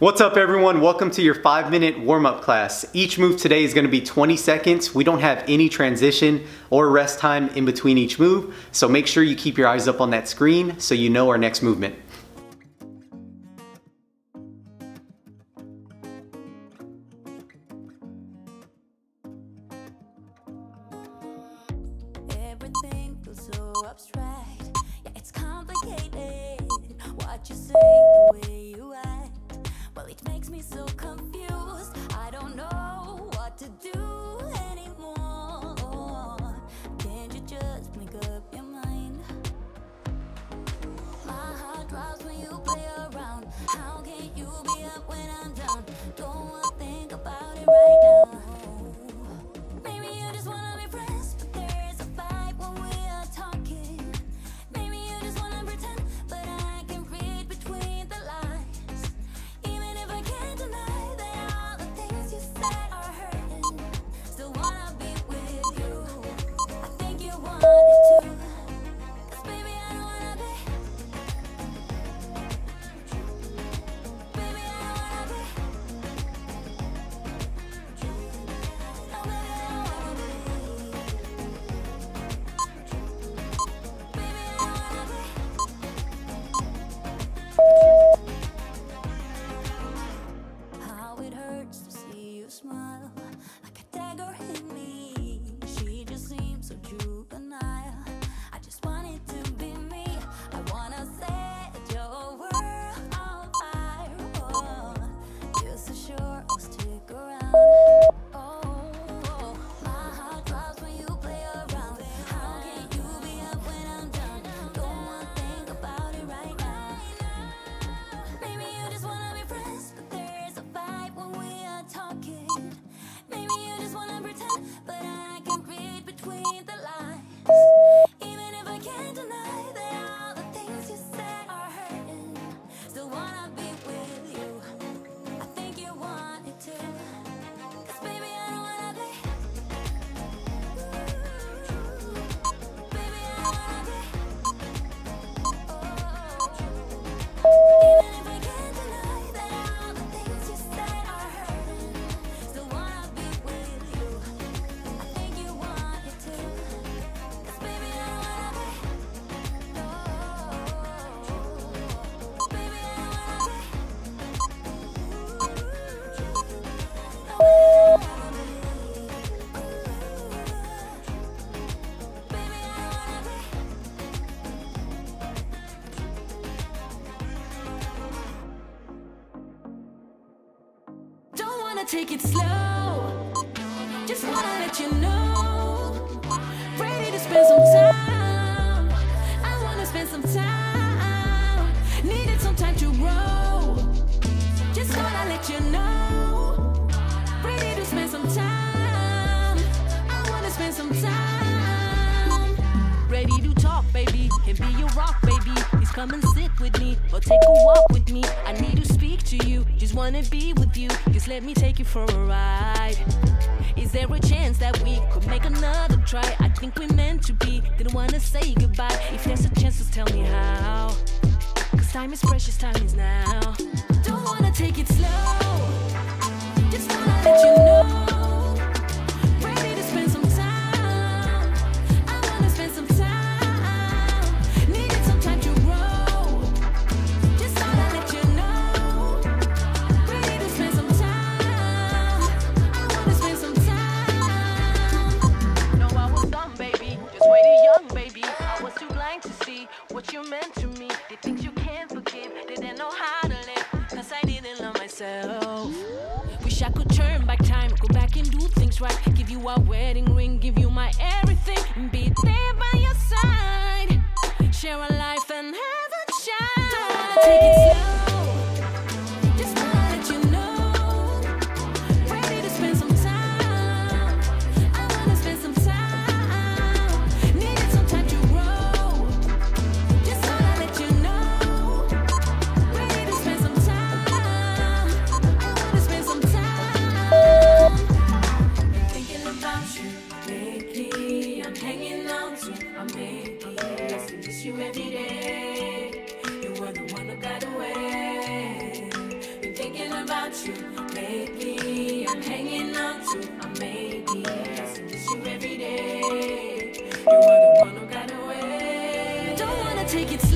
What's up everyone? Welcome to your five minute warm up class. Each move today is gonna to be 20 seconds. We don't have any transition or rest time in between each move, so make sure you keep your eyes up on that screen so you know our next movement. Everything feels so abstract. Yeah, it's complicated. What you say it makes me so confused I don't know what to do anymore Can't you just make up your mind? My heart drives wanna take it slow. Just wanna let you know. Come and sit with me or take a walk with me. I need to speak to you, just wanna be with you. Just let me take you for a ride. Is there a chance that we could make another try? I think we're meant to be, didn't wanna say goodbye. If there's a chance, just tell me how. Cause time is precious, time is now. Don't wanna take it slow, just wanna let you know. myself. Wish I could turn back time, go back and do things right. Give you a wedding ring, give you my everything, and be there. About you lately. I'm hanging on to my maybe. I miss you every day. You are the one who got away. Don't wanna take it